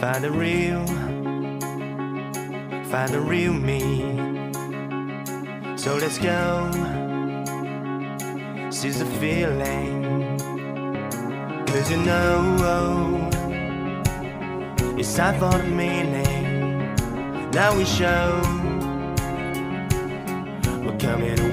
Find the real, find the real me. So let's go, seize the feeling. Cause you know, oh, it's time for the meaning. Now we show, we're coming.